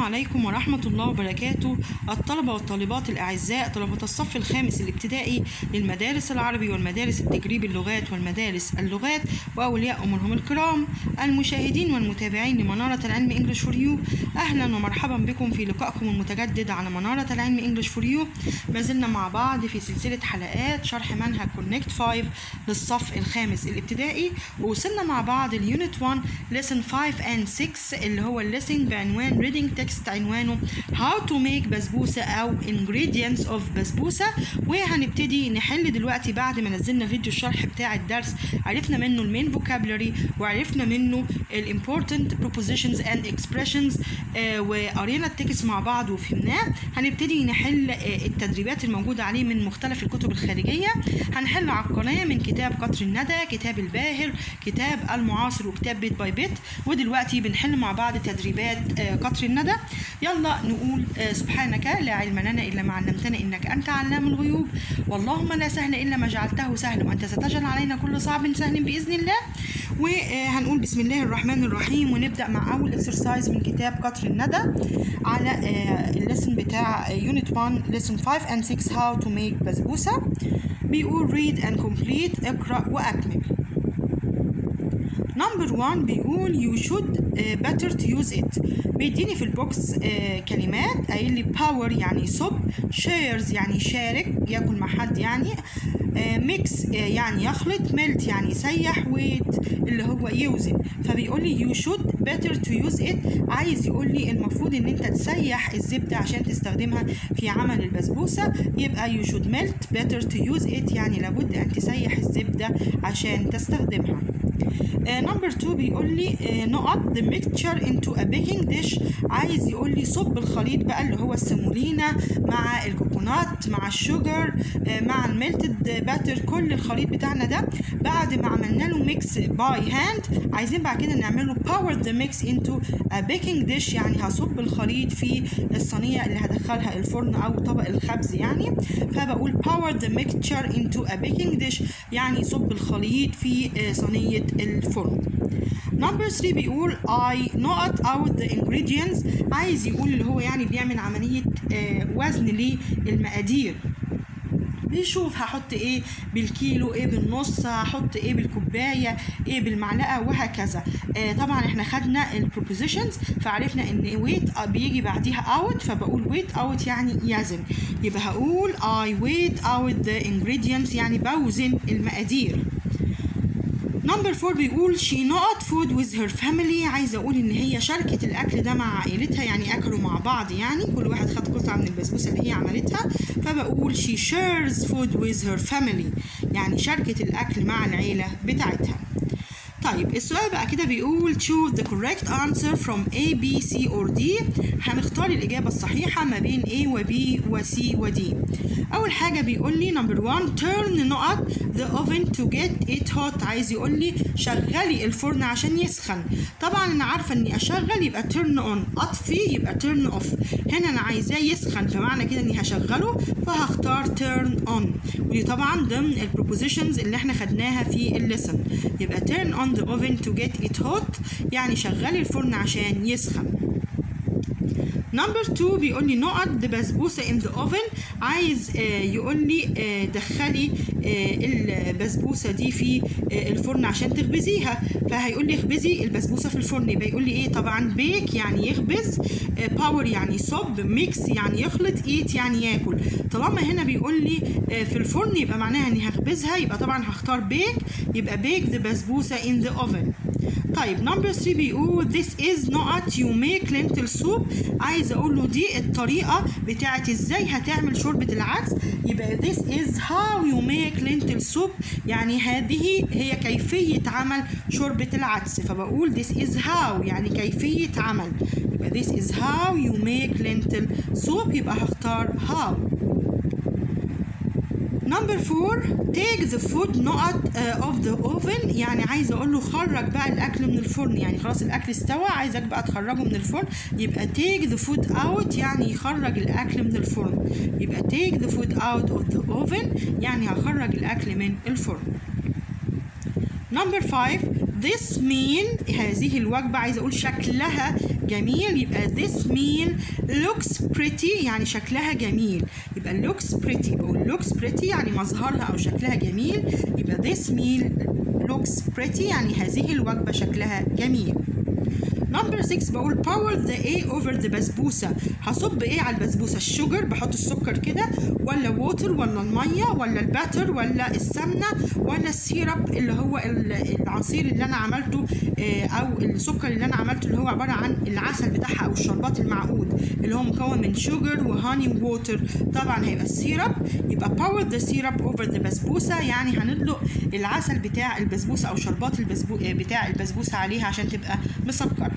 عليكم ورحمة الله وبركاته. الطلبة والطالبات الأعزاء طلبة الصف الخامس الابتدائي للمدارس العربي والمدارس التجريب اللغات والمدارس اللغات وأولياء أمورهم الكرام المشاهدين والمتابعين لمنارة العلم English for you أهلا ومرحبا بكم في لقائكم المتجدد على منارة العلم English for you ما زلنا مع بعض في سلسلة حلقات شرح منهج Connect 5 للصف الخامس الابتدائي ووصلنا مع بعض ال unit 1 lesson 5 and 6 اللي هو ال lesson بعنوان reading text عنوانه how to make بسبوسة أو ingredients of بسبوسة وهنبتدي نحل دلوقتي بعد ما نزلنا فيديو الشرح بتاع الدرس. عرفنا منه المين vocabulary وعرفنا منه ال important prepositions and expressions آه وقرينا ال text مع بعض وفهمناه. هنبتدي نحل آه التدريبات الموجودة عليه من مختلف الكتب الخارجية. هنحل القناة من كتاب قطر الندى كتاب الباهر كتاب المعاصر وكتاب Bit by Bit ودلوقتي بنحل مع بعض تدريبات آه قطر الندى. يلا نقول آه سبحانك لا علم لنا إلا ما علمتنا إنك أنت علام الغيوب. واللهم لا سهل إلا ما جعلته سهلا وأنت ستجعل علينا كل صعب سهل بإذن الله. وهنقول بسم الله الرحمن الرحيم ونبدأ مع أول exercise من كتاب قطر الندى على آه ال lesson بتاع unit 1 lesson 5 and 6 how to make بسبوسه بيقول read and complete اقرأ وأكمل. number 1 بيقول you should uh, better to use it. بيديني في ال box uh, كلمات قايل لي pour يعني صب share يعني شارك. ياكل مع حد يعني mix uh, يعني يخلط melt يعني يسيح weigh اللي هو يوزن فبيقول لي you should better to use it. عايز يقول لي المفروض إن أنت تسيح الزبدة عشان تستخدمها في عمل البسبوسة. يبقى you should melt better to use it يعني لابد أن تسيح الزبدة عشان تستخدمها. number uh, 2 بيقول لي نقط the mixture into a baking dish. عايز يقول لي صب الخليط بقى اللي هو السيمولينا مع ال coconut. مع ال sugar uh, مع ال melted butter كل الخليط بتاعنا ده. بعد ما عملنا له mix by hand عايزين بعد كده نعمله pour the mix into baking dish. يعني هصب الخليط في الصينية اللي هدخلها الفرن أو طبق الخبز يعني. فبقول pour the into a baking dish. يعني صب الخليط في صينية الفرن. number 3 بيقول I not out the ingredients. عايز يقول اللي هو يعني بيعمل عملية آه وزن للمقادير. بيشوف هحط إيه بالكيلو إيه بالنص هحط إيه بالكوباية إيه بالمعلقة وهكذا. آه طبعا إحنا خدنا ال prepositions فعرفنا إن ويت بيجي بعديها out فبقول weigh out يعني يزن. يبقى هقول I weigh out the ingredients يعني بوزن المقادير. number 4 بيقول she not food with her family. عايزة أقول إن هي شاركت الأكل ده مع عائلتها يعني أكلوا مع بعض يعني. كل واحد خد قطعة من البسبوسة اللي هي عملتها. فبقول she shares food with her family. يعني شاركت الأكل مع العيلة بتاعتها. طيب السؤال بقى كده بيقول choose the correct answer from A B C or D. هنختار الإجابة الصحيحة ما بين A و B و C و D. أول حاجة بيقول لي number one turn نقط the oven to get it hot. عايز يقول لي شغلي الفرن عشان يسخن. طبعا أنا عارفة إني أشغل يبقى turn on. أطفي يبقى turn off. هنا أنا عايزاه يسخن فمعنى كده إني هشغله فهختار turn on. ودي طبعا ضمن ال prepositions اللي إحنا خدناها في ال lesson يبقى turn on the oven to get it hot. يعني شغلي الفرن عشان يسخن number 2 بيقول لي نقط بسبوسة in the oven. عايز آه يقول لي آه دخلي آه البسبوسة دي في الفرن عشان تخبزيها. فهيقول لي اخبزي البسبوسة في الفرن. يبقى يقول لي إيه طبعا bake يعني يخبز pour يعني صب mix يعني يخلط eat يعني ياكل. طالما هنا بيقول لي في الفرن يبقى معناها إني هخبزها يبقى طبعا هختار bake يبقى bake the بسبوسة in the oven. طيب number 3 بيقول this is not you make lentil soup. عايز أقول له دي الطريقة بتاعت إزاي هتعمل شوربة العدس. يبقى this is how you make lentil soup. يعني هذه هي كيفية عمل شوربة العدس. فبقول this is how يعني كيفية عمل. يبقى this is how you make lentil soup. يبقى هختار how. number 4 take the food نقط of the oven. يعني عايزة أقول له خرج بقى الأكل من الفرن. يعني خلاص الأكل استوى عايزك بقى تخرجه من الفرن. يبقى take the food out يعني يخرج الأكل من الفرن. يبقى take the food out of the oven يعني هخرج الأكل من الفرن. number 5 this meal هذه الوجبة عايزة أقول شكلها جميل. يبقى this meal looks pretty يعني شكلها جميل. يبقى looks pretty بقول looks pretty يعني مظهرها أو شكلها جميل. يبقى this meal looks pretty يعني هذه الوجبة شكلها جميل. number 6 بقول pour the إيه over the بسبوسة هصب إيه على البسبوسة؟ ال sugar بحط السكر كده ولا water ولا المية ولا ال butter ولا السمنة ولا ال syrup اللي هو العصير اللي أنا عملته أو السكر اللي أنا عملته اللي هو عبارة عن العسل بتاعها أو الشربات المعقود اللي هو مكون من sugar و honey و water طبعا هيبقى ال syrup يبقى pour the syrup over the بسبوسة يعني هندلق العسل بتاع البسبوسة أو شربات البسبو بتاع البسبوسة عليها عشان تبقى مسكرة.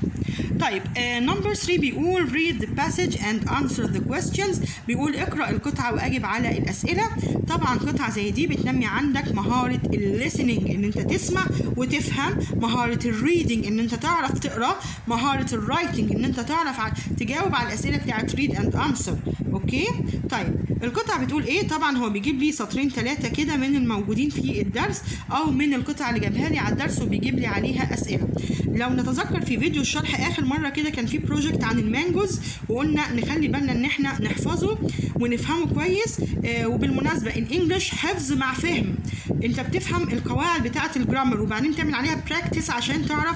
طيب number uh, 3 بيقول read the passage and answer the questions. بيقول اقرأ القطعة وأجب على الأسئلة. طبعا قطعة زي دي بتنمي عندك مهارة ال listening إن أنت تسمع وتفهم مهارة ال reading إن أنت تعرف تقرأ مهارة ال writing إن أنت تعرف تجاوب على الأسئلة بتاعت read and answer. okay؟ طيب القطعة بتقول إيه؟ طبعا هو بيجيب لي سطرين ثلاثة كده من الموجودين في الدرس أو من القطع اللي جابها لي على الدرس وبيجيب لي عليها أسئلة. لو نتذكر في فيديو الشرح آخر مرة كده كان في project عن ال mangoes وقلنا نخلي بالنا إن إحنا نحفظه ونفهمه كويس آه وبالمناسبة ال English حفظ مع فهم. أنت بتفهم القواعد بتاعه ال grammar وبعدين تعمل عليها practice عشان تعرف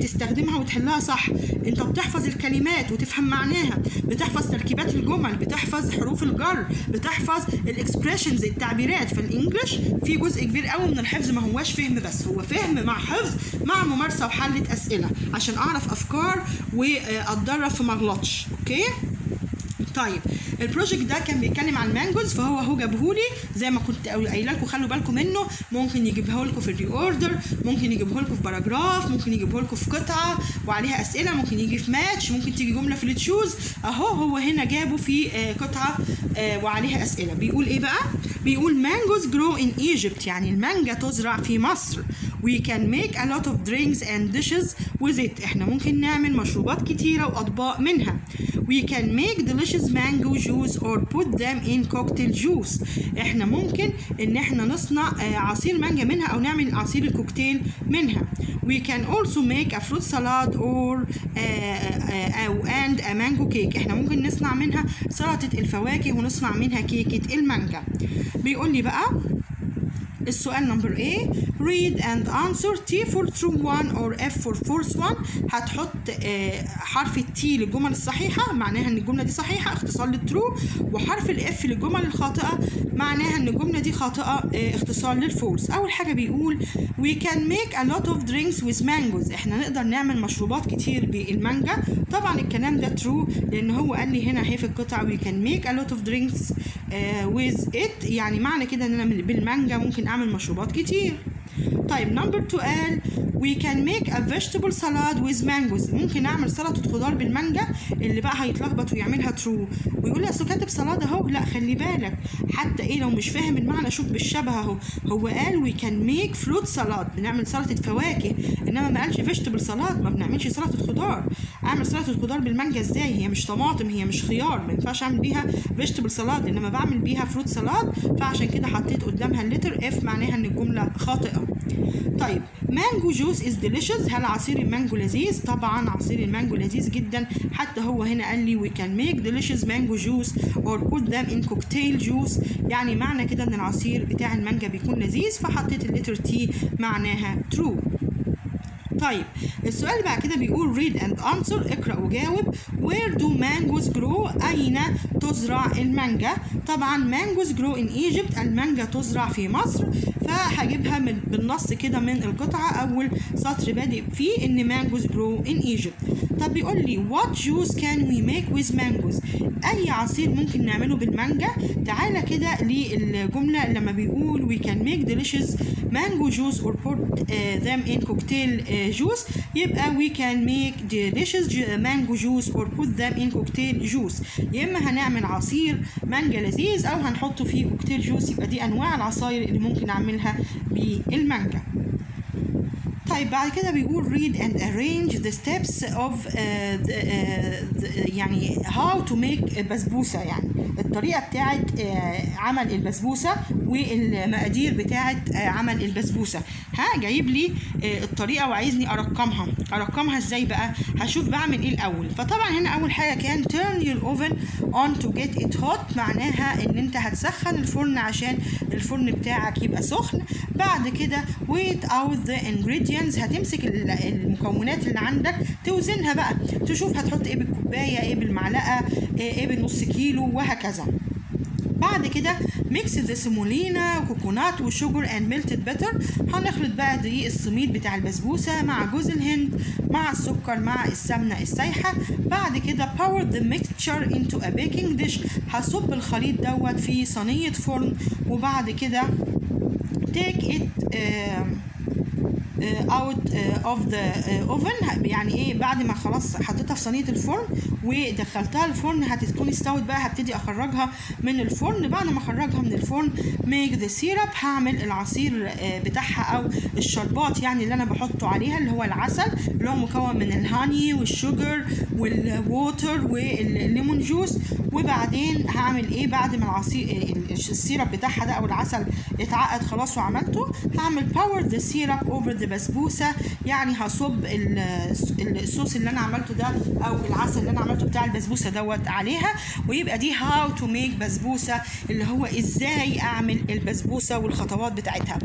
تستخدمها وتحلها صح. أنت بتحفظ الكلمات وتفهم معناها. بتحفظ تركيبات الجمل بتحفظ حروف الجر بتحفظ ال expressions التعبيرات. في ال English في جزء كبير قوي من الحفظ ما هواش فهم بس هو فهم مع حفظ مع ممارسة وحله أسئلة. عشان أعرف افتكر واتدرب في ما اغلطش okay طيب. ال project ده كان بيتكلم عن ال mangoes فهو هو جابهولي. زي ما كنت قايله لكم خلوا بالكم منه. ممكن يجيبه لكم في ال reorder ممكن يجيبه لكم في paragraph ممكن يجيبه لكم في قطعة وعليها أسئلة ممكن يجي في ماتش ممكن تيجي جملة في ال choose اهو هو هنا جابه في قطعة وعليها أسئلة. بيقول إيه بقى؟ بيقول mangoes grow in Egypt يعني المانجا تزرع في مصر. We can make a lot of drinks and dishes with it. إحنا ممكن نعمل مشروبات كتيرة وأطباق منها. We can make delicious mango juice or put them in cocktail juice. إحنا ممكن إن إحنا نصنع عصير مانجا منها أو نعمل عصير الكوكتيل منها. We can also make a fruit salad or أو and a mango cake. إحنا ممكن نصنع منها سلطة الفواكه ونصنع منها كيكة المانجا. بيقول لي بقى السؤال number A read and answer T for true one or F for false one. هتحط آه حرف الـ T للجمل الصحيحة معناها إن الجملة دي صحيحة اختصار لل true وحرف ال F للجمل الخاطئة معناها إن الجملة دي خاطئة آه اختصار لل false أول حاجة بيقول we can make a lot of drinks with mangoes. إحنا نقدر نعمل مشروبات كتير بالمانجا. طبعا الكلام ده true لأن هو قال لي هنا هي في القطعة we can make a lot of drinks آه with it. يعني معنى كده إن أنا بالمانجا ممكن اعمل مشروبات كتير. طيب number 2 قال we can make a vegetable salad with mangoes ممكن اعمل سلطة خضار بالمانجا اللي بقى هيتلخبط ويعملها true ويقول لي اصل كاتب سلطه اهو. لا خلي بالك. حتى إيه لو مش فاهم المعنى شوف بالشبه اهو. هو قال we can make fruit salad. بنعمل سلطة فواكه. إنما ما قالش vegetable salad. ما بنعملش سلطة خضار. أعمل سلطة خضار بالمانجا إزاي؟ هي مش طماطم هي مش خيار. ما ينفعش أعمل بيها vegetable salad. إنما بعمل بيها fruit salad فعشان كده حطيت قدامها ال letter F معناها إن الجملة خاطئة. طيب mango juice is delicious هل عصير المانجو لذيذ؟ طبعا عصير المانجو لذيذ جدا. حتى هو هنا قال لي we can make delicious mango juice or put them in cocktail juice. يعني معنى كده إن العصير بتاع المانجا بيكون لذيذ فحطيت ال letter T معناها true. طيب السؤال بعد كده بيقول read and answer اقرأ وجاوب. Where do mangoes grow أين تزرع المانجا؟ طبعا mangoes grow in Egypt. المانجا تزرع في مصر. فهجيبها من بالنص كده من القطعة أول سطر بادئ فيه إن mangoes grow in Egypt طب بيقول لي what juice can we make with mangoes أي عصير ممكن نعمله بالمانجا؟ تعالى كده للجملة لما بيقول make delicious mango juice or put uh, them in cocktail uh, juice. يبقى we can make delicious mango juice or put them in cocktail juice. يا إما هنعمل عصير مانجا لذيذ أو هنحطه فيه كوكتيل جوس يبقى دي أنواع العصاير اللي ممكن أعملها. بالمانجا. طيب بعد كده بيقول read and arrange the steps of uh, the, uh, the, يعني how to make بسبوسة يعني. الطريقة بتاعت uh, عمل البسبوسة والمقادير بتاعت uh, عمل البسبوسة. ها جايب لي uh, الطريقة وعايزني أرقمها. أرقمها إزاي بقى؟ هشوف بعمل إيه الأول. فطبعا هنا أول حاجة كان turn your oven on to get it hot. معناها إن أنت هتسخن الفرن عشان الفرن بتاعك يبقى سخن. بعد كده weigh out the ingredients. هتمسك المكونات اللي عندك توزنها بقى. تشوف هتحط إيه بالكوباية إيه بالمعلقة إيه بالنص كيلو وهكذا. بعد كده mix semolina و coconut و sugar and melted butter هنخلط بقى دقيق السميد بتاع البسبوسة مع جوز الهند مع السكر مع السمنة السايحة. بعد كده pour the mixture into a baking dish هصب الخليط دوت في صينية فرن. وبعد كده take it out of the oven. يعني إيه؟ بعد ما خلاص حطيتها في صينية الفرن ودخلتها الفرن هتكون استوت بقى هبتدي أخرجها من الفرن. بعد ما أخرجها من الفرن make the syrup هعمل العصير بتاعها أو الشربات يعني اللي أنا بحطه عليها اللي هو العسل اللي هو مكون من الهاني والشوجر والووتر والليمون جوس وبعدين هعمل إيه؟ بعد ما العصير ال syrup بتاعها ده أو العسل اتعقد خلاص وعملته هعمل pour the syrup over the بسبوسه يعني هصب الصوص اللي أنا عملته ده أو العسل اللي أنا عملته بتاع البسبوسة دوت عليها ويبقى دي how to make بسبوسة اللي هو إزاي أعمل البسبوسة والخطوات بتاعتها.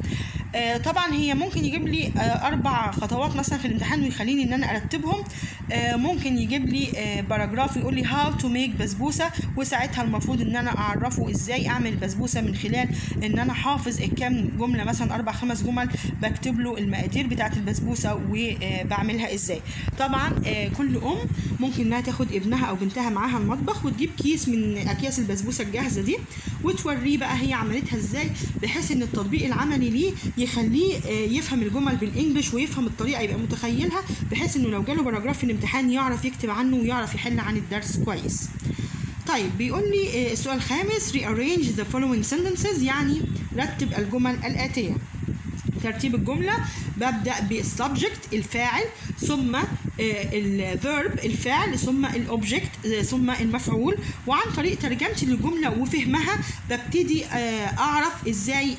آه طبعا هي ممكن يجيب لي آه أربع خطوات مثلا في الامتحان ويخليني إن أنا أرتبهم. آه ممكن يجيب لي paragraph يقول لي how to make بسبوسة وساعتها المفروض إن أنا أعرفه إزاي أعمل بسبوسة من خلال إن أنا حافظ الكام جملة مثلا أربع خمس جمل بكتب له المقادير بتاعة البسبوسة وبعملها إزاي. طبعا كل أم ممكن إنها تاخد ابنها أو بنتها معاها المطبخ وتجيب كيس من أكياس البسبوسة الجاهزة دي وتوريه بقى هي عملتها إزاي بحيث إن التطبيق العملي ليه يخليه يفهم الجمل بال English ويفهم الطريقة يبقى متخيلها بحيث إنه لو جاله paragraph في الامتحان يعرف يكتب عنه ويعرف يحل عن الدرس كويس. طيب بيقول لي السؤال الخامس rearrange the following sentences يعني رتب الجمل الآتية. ترتيب الجملة ببدأ بال subject الفاعل ثم ال verb الفعل ثم ال object ثم المفعول وعن طريق ترجمتي للجمله وفهمها ببتدي أعرف إزاي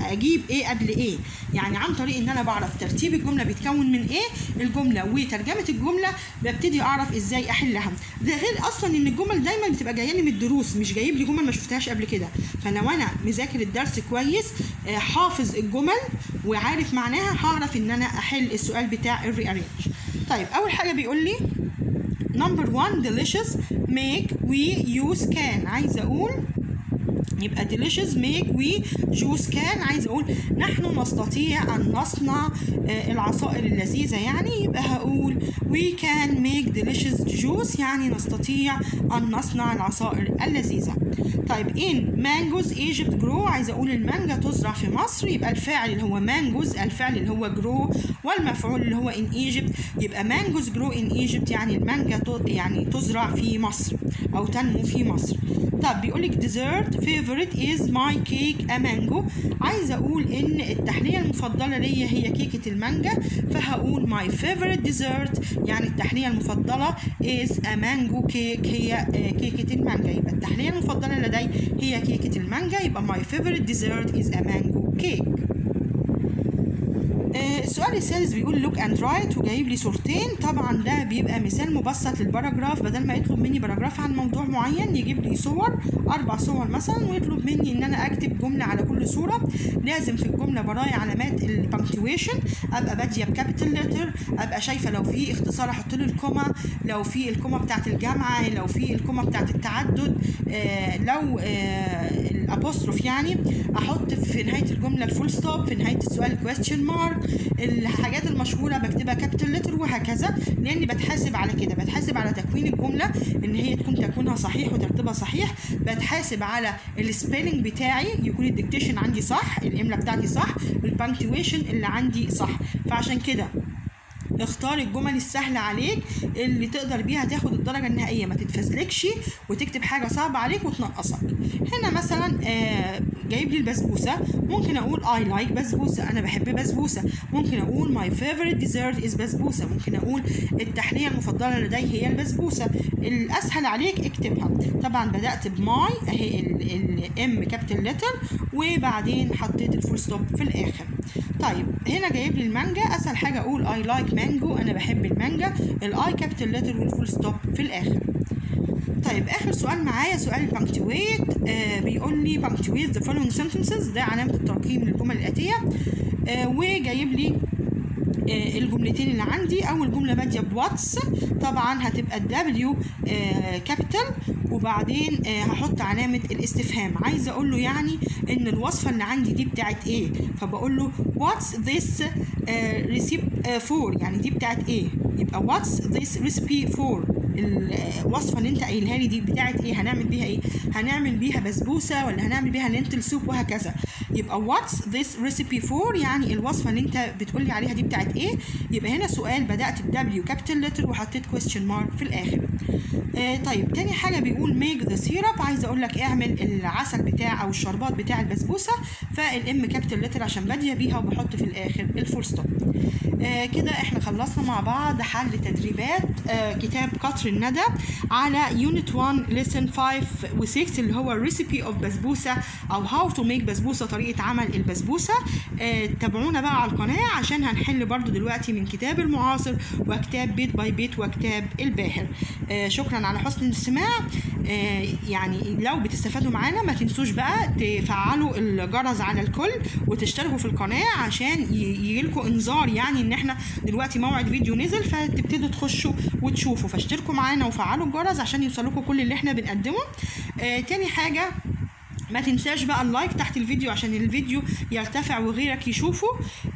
أجيب إيه قبل إيه يعني عن طريق إن أنا بعرف ترتيب الجملة بيتكون من إيه الجمله وترجمة الجملة ببتدي أعرف إزاي أحلها. ده غير أصلا إن الجمل دايما بتبقى جاية لي من الدروس مش جايب لي جمل ما شفتهاش قبل كده. فلو أنا مذاكر الدرس كويس حافظ الجمل وعارف معناها هعرف إن أنا أحل السؤال بتاع ال rearrange طيب أول حاجة بيقول لي number 1 delicious make we use can. عايزة أقول يبقى delicious make we juice can. عايز أقول نحن نستطيع أن نصنع العصائر اللذيذة يعني يبقى هقول we can make delicious juice يعني نستطيع أن نصنع العصائر اللذيذة. طيب in mangoes Egypt grow عايز أقول المانجا تزرع في مصر يبقى الفاعل اللي هو mangoes الفعل اللي هو grow والمفعول اللي هو in Egypt يبقى mangoes grow in Egypt يعني المانجا يعني تزرع في مصر أو تنمو في مصر. طب بيقول لك dessert favorite is my cake a mango. عايزة أقول إن التحلية المفضلة ليا هي كيكة المانجا فهقول my favorite dessert يعني التحلية المفضلة is a mango cake هي كيكة المانجا. يبقى التحلية المفضلة لدي هي كيكه المانجا يبقى my favorite dessert is a mango cake السؤال السادس بيقول look and write وجايب لي صورتين. طبعا ده بيبقى مثال مبسط لل paragraph. بدل ما يطلب مني paragraph عن موضوع معين يجيب لي صور أربع صور مثلا ويطلب مني إن أنا أكتب جملة على كل صورة. لازم في الجملة براعي علامات ال punctuation أبقى بادية ب capital letter أبقى شايفة لو في اختصار أحط له ال comma. لو في ال comma بتاعت الجمع لو في ال comma بتاعت التعدد. آه لو آه ال apostrophe يعني أحط في نهاية الجملة ال full stop في نهاية السؤال question mark الحاجات المشهورة بكتبها capital letter وهكذا لأني بتحاسب على كده بتحاسب على تكوين الجملة إن هي تكون تكوينها صحيح وترتيبها صحيح بتحاسب على ال spelling بتاعي يكون ال dictation عندي صح الاملا بتاعتي صح ال punctuation اللي عندي صح. فعشان كده اختار الجمل السهلة عليك اللي تقدر بيها تاخد الدرجة النهائية. ما تتفزلكش وتكتب حاجة صعبة عليك وتنقصك. هنا مثلا آه جايب لي البسبوسة. ممكن أقول I like بسبوسة. أنا بحب بسبوسة. ممكن أقول my favorite dessert is بسبوسة. ممكن أقول التحلية المفضلة لدي هي البسبوسة. الأسهل عليك اكتبها. طبعا بدأت ب my أهي ال M capital letter وبعدين حطيت ال full stop في الآخر. طيب هنا جايب لي المانجا. أسهل حاجة أقول I like mango أنا بحب المانجا. ال I capital letter وال full stop في الآخر. طيب آخر سؤال معايا سؤال punctuate آه بيقول لي punctuate the following sentences. ده علامة الترقيم للجمل الآتية. آه وجايب لي آه الجملتين اللي عندي. أول جملة باديه ب what's. طبعا هتبقى ال W capital وبعدين آه هحط علامة الاستفهام. عايزه أقول له يعني إن الوصفة اللي عندي دي بتاعت إيه؟ فبقول له what's this recipe for يعني دي بتاعت إيه يبقى what's this recipe for الوصفة اللي انت قايلها لي دي بتاعت إيه؟ هنعمل بيها إيه؟ هنعمل بيها بسبوسة ولا هنعمل بيها lentil soup وهكذا. يبقى what's this recipe for يعني الوصفة اللي انت بتقول لي عليها دي بتاعت إيه؟ يبقى هنا سؤال بدأت ب W capital letter وحطيت question mark في الآخر. آه طيب تاني حاجة بيقول make the syrup عايزة أقول لك اعمل العسل بتاع أو الشربات بتاع البسبوسة فال M capital letter عشان باديه بيها وبحط في الآخر ال full stop آه كده إحنا خلصنا مع بعض حل تدريبات. آه كتاب قطر الندى على unit 1 lesson 5 و6 اللي هو recipe of بسبوسه أو how to make بسبوسه طريقة عمل البسبوسة. آه تابعونا بقى على القناة عشان هنحل برضو دلوقتي من كتاب المعاصر وكتاب بيت باي بيت وكتاب الباهر. آه شكرا على حسن الاستماع. يعني لو بتستفادوا معانا ما تنسوش بقى تفعلوا الجرس على الكل وتشتركوا في القناة عشان يجيلكوا انذار يعني إن إحنا دلوقتي موعد فيديو نزل فتبتدوا تخشوا وتشوفوا. فاشتركوا معانا وفعلوا الجرس عشان يوصلكوا كل اللي إحنا بنقدمه. آه تاني حاجة ما تنساش بقى ال like تحت الفيديو عشان الفيديو يرتفع وغيرك يشوفه.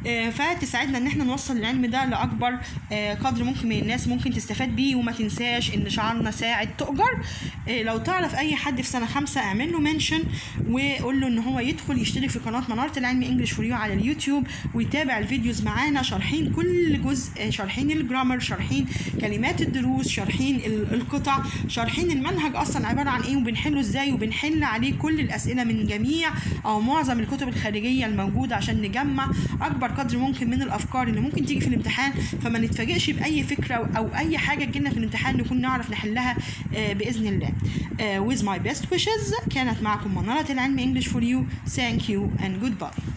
آه فتساعدنا إن إحنا نوصل العلم ده لأكبر آه قدر ممكن من الناس ممكن تستفاد بيه. وما تنساش إن شعارنا ساعد تؤجر. آه لو تعرف أي حد في سنة خمسة اعمل له mention وقول له إن هو يدخل يشترك في قناة منارة العلم English for you على اليوتيوب ويتابع ال videos معانا شارحين كل جزء شارحين ال grammar شارحين كلمات الدروس شارحين القطع شارحين المنهج أصلا عبارة عن إيه وبنحله إزاي وبنحل عليه كل الأسئلة اسئله من جميع أو معظم الكتب الخارجية الموجودة عشان نجمع أكبر قدر ممكن من الأفكار اللي ممكن تيجي في الامتحان. فما نتفاجئش بأي فكرة أو أي حاجة تجيلنا في الامتحان نكون نعرف نحلها بإذن الله. with my best wishes كانت معكم مناره العلم انجلش فور يو thank you and goodbye